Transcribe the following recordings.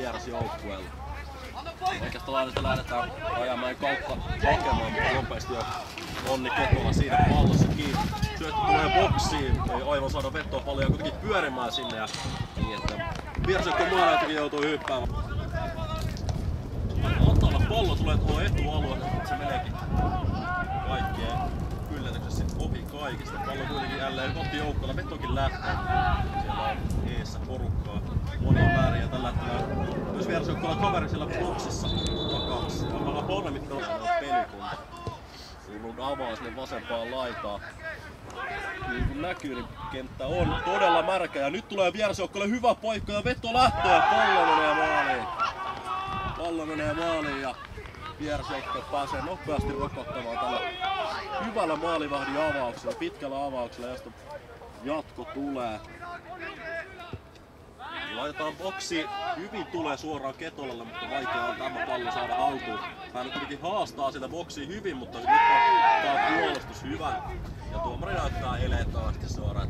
vierasjoukkueella. Oikeastaan laidasta lähdetään ajamaan kautta hakemaan, mutta nopeasti jo Onni Ketola siinä pallossa kiinni. Syöttö tulee boksiin, ei aivan saada vetoa paljon ja kuitenkin pyörimään sinne ja niin, että vierasjoukkueen maalaitakin joutuu hyppäämään. Matala pallo tulee tuohon etualueelle, mutta se meneekin ohi kaikista. Pallo kuitenkin jälleen kotijoukkoilla, vetokin lähtee. Siellä on eessä porukkaa monia määriä tällä hetkellä. Myös vierasjoukkoilla kaveri siellä boksissa takaksi. Ja ollaan Bonnemit on pelikunta. Kuuluu avaa sinne vasempaan laitaan. Niin kuin näkyy, niin kenttä on todella märkä. Ja nyt tulee vierasjoukkoille hyvä paikka ja veto lähtee pallo menee maaliin. Pallo menee maaliin ja vierasjoukkue pääsee nopeasti rokottamaan tällä hyvällä maalivahdin avauksella, pitkällä avauksella, josta jatko tulee. Laitetaan boksi, hyvin tulee suoraan Ketolalle, mutta vaikea on tämä pallo saada alkuun. Hän kuitenkin haastaa sitä boksiin hyvin, mutta nyt ottaa puolustus hyvän. Ja tuomari näyttää suoraan, että maalipotkulla. Otetaan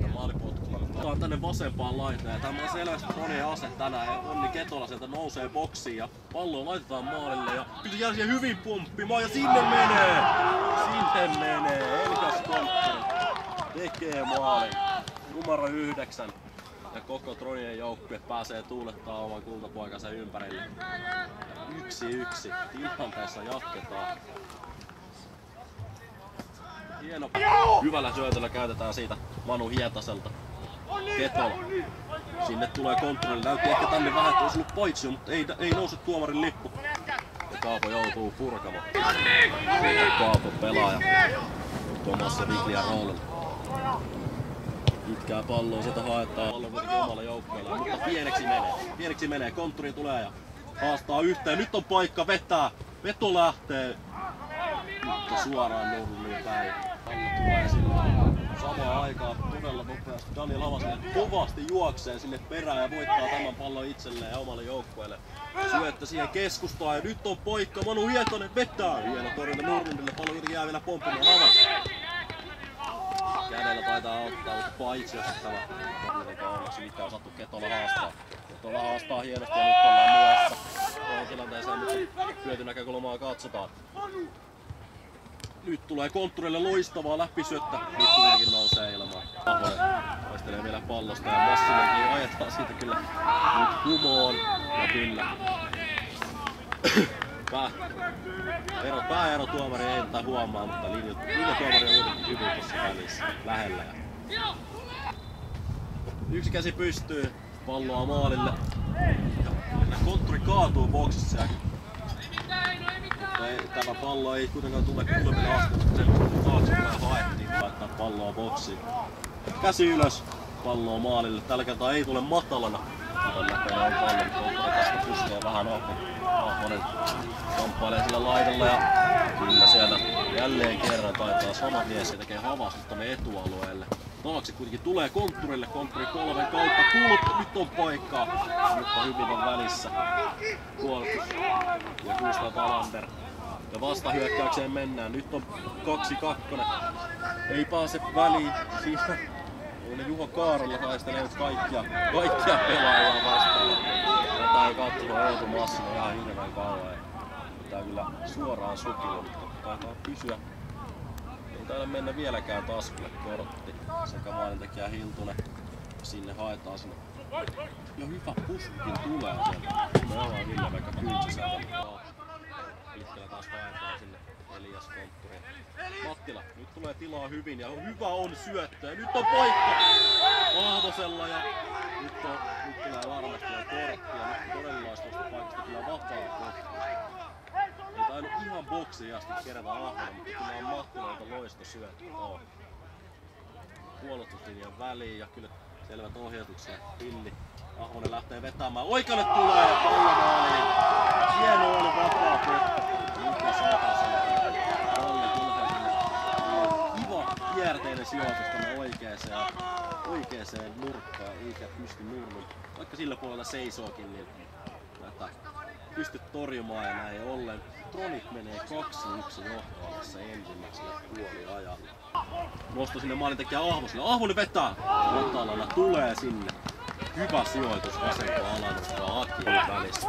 tänne vasempaan laitaan ja tämä on selvästi Toni ase tänään. Ja Onni Ketola sieltä nousee boksiin ja pallo laitetaan maalille. Ja kyllä siihen hyvin pumppimaan ja sinne menee! Sinne menee! Elkas Konttari tekee maalin. Numero yhdeksän ja koko Tronien joukkue pääsee tuulettaa oman kultapoikansa ympärille. Yksi yksi. Tilanteessa jatketaan. Hieno. Hyvällä syötöllä käytetään siitä Manu Hietaselta. Ketola. Sinne tulee kontrolli. Näytti ehkä tänne vähän, että olisi ollut poitsi, mutta ei, ei nouse tuomarin lippu. Ja Kaapo joutuu purkamaan. Kaapo pelaaja. Tomassa Viglia roolilla. Pitkää palloa sieltä haetaan. Pallo kuitenkin omalla joukkueella, mutta pieneksi menee. Pieneksi menee. Kontturi tulee ja haastaa yhteen. Nyt on paikka vetää. Veto lähtee. Mutta suoraan nurmiin päin. Pallo tulee sinne. Samaan aikaan todella nopeasti Daniel Havaselle kovasti juoksee sinne perään ja voittaa tämän pallon itselleen ja omalle joukkueelle. Syöttö siihen keskustaan ja nyt on poikka. Manu Hietonen vetää. Hieno torjunta Nurmundille. Pallo kuitenkin jää vielä pomppimaan Havas. Kädellä taitaa ottaa, mutta paitsi jos tämä kuitenkaan onneksi mitään sattu Ketola haastaa. Ketola haastaa hienosti ja nyt ollaan myöhässä tuohon tilanteeseen, mutta hyötynäkökulmaa katsotaan. Nyt tulee kontturille loistavaa läpisyöttä. Nyt kuitenkin nousee ilmaan. Ahonen taistelee vielä pallosta ja Massinenkin ajetaan siitä kyllä nyt kumoon. Ja kyllä. Pää, ero, pääero tuomari ei tätä huomaa, mutta linja, linjatuomari on kuitenkin hyvin tuossa välissä, lähellä. Yksi käsi pystyy, palloa maalille. Ja kontturi kaatuu boksissa ja mutta ei, tämä pallo ei kuitenkaan tule kulmille asti, mutta se taaksepäin haettiin laittaa palloa boksiin. Käsi ylös, palloa maalille. Tällä kertaa ei tule matalana. Mutta näköinen on pallo, mutta tästä puskee vähän ohi. Ahmonen kamppailee sillä laidalla ja kyllä sieltä jälleen kerran taitaa sama mies ja tekee havastu tonne etualueelle. Taakse kuitenkin tulee kontturille, kontturi kolmen kautta, kulut, nyt on paikkaa, mutta hyvin on välissä. Puolustus ja Gustav Alander. Ja vastahyökkäykseen mennään, nyt on kaksi kakkonen. Ei pääse väliin, siinä on Juho Kaarolla taistelee kaikkia, kaikkia pelaajia vastaan. Tätä ei katsoa Outu Massina ihan hirveän kauan. Tää kyllä suoraan sukille, mutta taitaa pysyä ei taida mennä vieläkään taskulle kortti. Sekä maalintekijä Hiltunen. Sinne haetaan sinne. Ja hyvä puskukin tulee. Me ollaan Ville Veikka Kyltsi sieltä. Pitkällä taas haetaan sinne Elias Kontturi. Mattila, nyt tulee tilaa hyvin ja hyvä on syöttö. Ja nyt on paikka Ahvosella ja nyt, on, nyt tulee varmasti jo kortti ja nyt todella tuosta paikasta kyllä vapaa kortti. Ei tainnut ihan boksiin asti kerätä ahvena, mutta kyllä on Mattilalta loisto syöttö tuohon. Puolustuslinjan väliin ja kyllä selvät ohjatukset. Pilli Ahvonen lähtee vetämään. Oikealle tulee pallo maaliin. Hieno oli vapaa pökkö. Lukas Ahvoselle. Pallo tulee sinne. Kiva kierteinen sijoitus tänne oikeeseen, oikeeseen nurkkaan, eikä pysty nurmin. Vaikka sillä puolella seisookin, niin tätä pysty torjumaan ja näin ollen. Tronit menee 2-1 johtoon tässä ensimmäisellä puoliajalla. Nosto sinne maalintekijä Ahvoselle. Ahvonen vetää! Matalana tulee sinne. Hyvä sijoitus vasempo alannusta Aki välissä.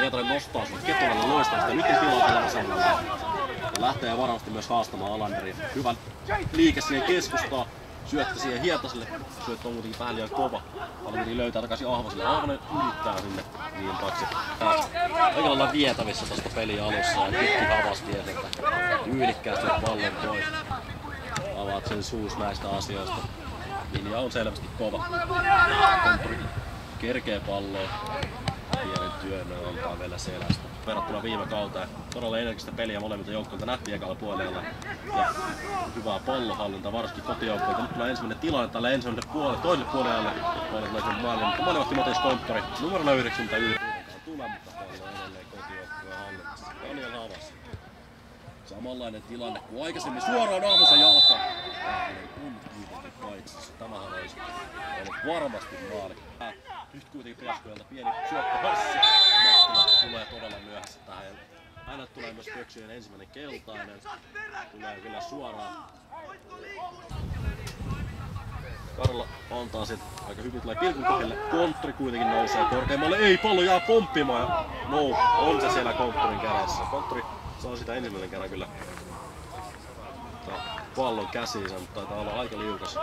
Pietari, nostaa sun Ketulalle loistamista. Nyt on tilaa tällä vasemmalla. Lähtee varmasti myös haastamaan Alanderin. Hyvä liike siihen keskustaan. Syöttö siihen Hietaselle. Syöttö on muutenkin vähän liian kova. Almiri löytää takaisin Ahvaselle. Ahvanen yrittää sinne niin taakse. Aika lailla vietävissä tosta pelin alussa. Ja Tikki havasi tietenkin tyylikkäästi pallon pois. Avaat sen suus näistä asioista. Linja on selvästi kova. Kerkee palloa. Pienen työn antaa vielä selästä. Verrattuna viime kauteen. Todella energistä peliä molemmilta joukkoilta nähtiin ekalla puolella. Ja hyvää pallohallinta, varsinkin kotijoukkoilta. Nyt tulee ensimmäinen tilanne tälle ensimmäiselle puolelle, toiselle puolelle. Puolelle maalin, mutta molemmat Timoteus Konttori. Numero 91. Tulee, mutta pallo edelleen kotijoukkojen hallinnassa. Daniel Havas. Samanlainen tilanne kuin aikaisemmin suoraan Ahmosen jalkaan. Ahmonen on kuitenkin paitsissa. Tämähän olisi ollut varmasti maali. Nyt kuitenkin Piaskuelta pieni syöttö Hassi. Mattila tulee todella myöhässä tähän. Hänelle tulee myös Pöksyjen ensimmäinen keltainen. Tulee kyllä suoraan. Karla antaa sen aika hyvin tulee pilkun kohdille. Konttori kuitenkin nousee korkeammalle. Ei, pallo jää pomppimaan. No, on se siellä konttorin kädessä. Konttori saa sitä ensimmäinen kerran kyllä pallon käsiinsä, mutta taitaa olla aika liukas.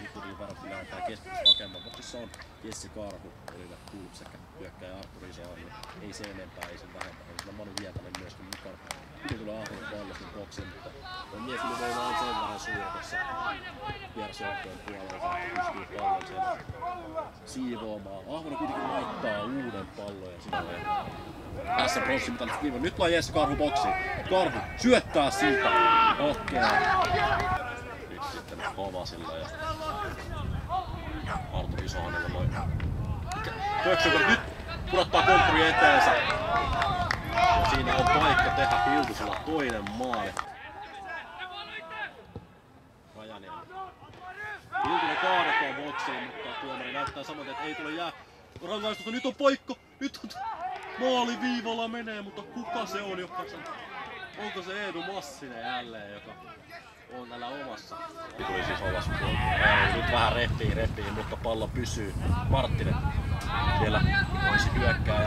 Nyt kuitenkin varmasti lähdetään keskuksessa hakemaan. Boksissa on Jesse Karhu, eli Kulp sekä hyökkäjä Arttu Risahan. Ei se enempää, ei sen vähempää. Sillä Manu Vietanen myöskin mukana. Kyllä tulee Ahmonen pallosta boksiin, mutta on miekkilyvoima on sen verran suuri tässä vierasjoukkojen puolella, että pystyy pallon siellä siivoamaan. Ahmonen kuitenkin laittaa uuden pallon ja sitä tässä bronssimitalista viiva. Nyt tulee Jesse Karhu boksiin. Karhu syöttää siitä. Okei. Nyt sitten Hovasilla ja Artur Isohanilla noin. Pöksökö nyt pudottaa kontturi eteensä. Ja siinä on paikka tehdä Hiltusella toinen maali. Rajaniemi. Hiltunen kaadetaan boksiin, mutta tuomari näyttää samoin, että ei tule jää rangaistusta. Nyt on paikka! Nyt on maali viivalla menee, mutta kuka se on, joka sen... Onko se Eedu Massinen jälleen, joka on täällä omassa? Tuli siis omassa Nyt vähän repii, repii, mutta pallo pysyy. Marttinen hyökkääjä menossa hyvin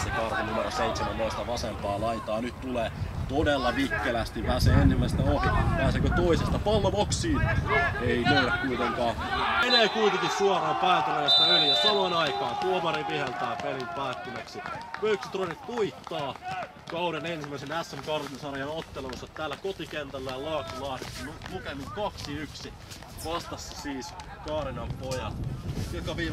Jesse Karhu numero 17 vasempaa laitaa. Nyt tulee todella vikkelästi, pääsee ensimmäisestä ohi. Pääseekö toisesta palloboksiin? Ei löydä kuitenkaan. Menee kuitenkin suoraan päätöreistä yli ja samaan aikaan tuomari viheltää pelin päättyneeksi. Pöyksytronit tuittaa kauden ensimmäisen SM Kartinsarjan ottelussa täällä kotikentällä Laakso lukemin 2-1. Vastassa siis Kaarinan pojat, joka viime